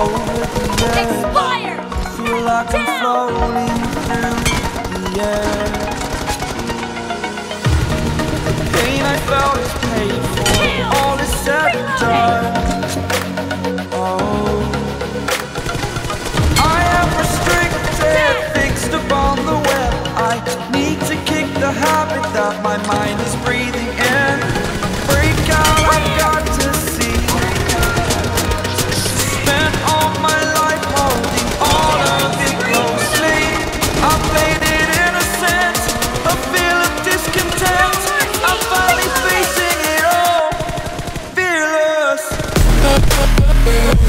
over the edge. Feel like Down. I'm floating through the air. The pain I felt is. Kill. All is said and done. Oh. I need to kick the habit that my mind is. Yeah.